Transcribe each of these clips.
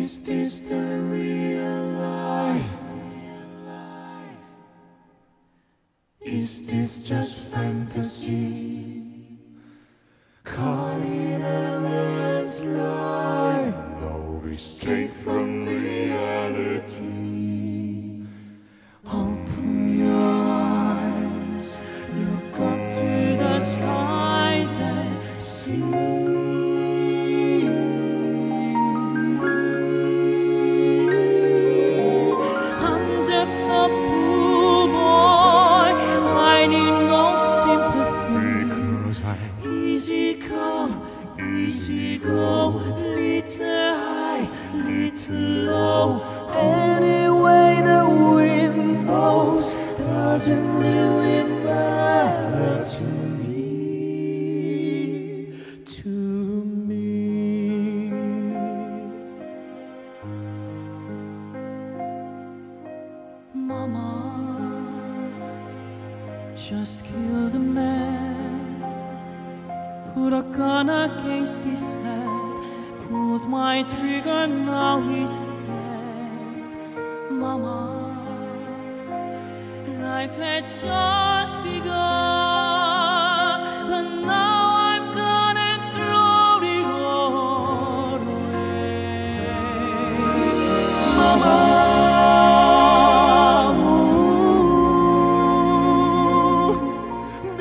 Is this the real life? Is this just fantasy? Doesn't really matter to me, to me. Mama, just kill the man. Put a gun against his head. Pulled my trigger, now he's dead. Mama, life had just begun, but now I've gone and thrown it all away. Mama, ooh,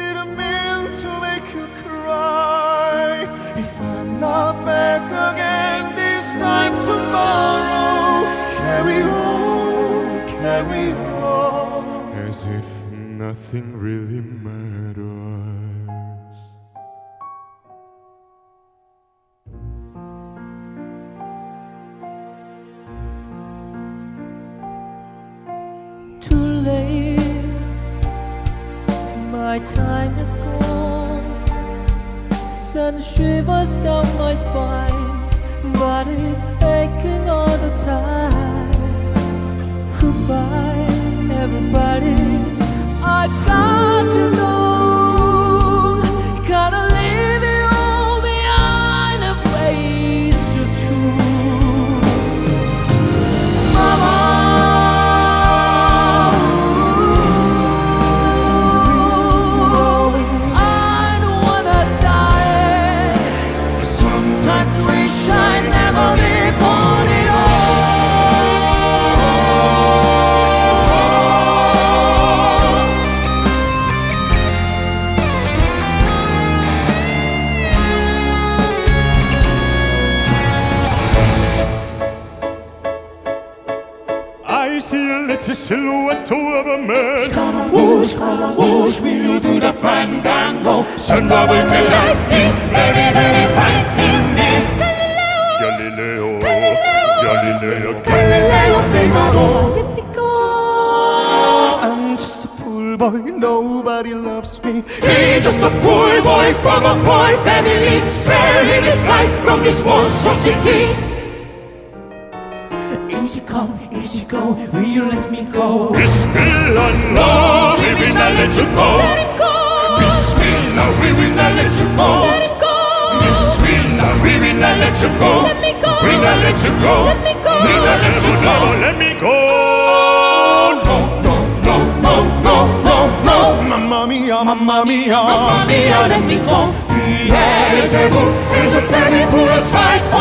didn't mean to make you cry. If I'm not back again this time tomorrow, carry on, carry on, nothing really matters. too late. My time has gone. Sun shivers down my spine, body's aching all the time. Goodbye, everybody. I got see a silhouette of a man. Scaramouche, Scaramouche, will you do the fandango? Sunbubble till lightning, very, very frightening. Galileo, Galileo, Galileo Figaro. Let me go. I'm just a poor boy, nobody loves me. He's just a poor boy from a poor family. Spare him his life from this monstrosity. Easy come, easy go, will you let me go? Bismillah, No, we will not let you go. Bismillah, we will not let you go. Bismillah, we will not let you go. We will not let you go. We will not let you go. let me go. No, no, no, no, no, no, no. Mamma mia, mamma mia, mamma mia, let me go. Beelzebub is a turning pool aside for